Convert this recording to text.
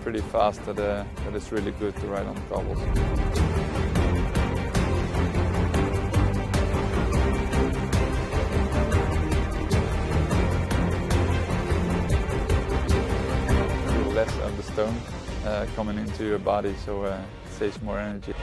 Pretty fast that, uh, that it's really good to ride on cobbles. less of the stone uh, coming into your body, so uh, it saves more energy.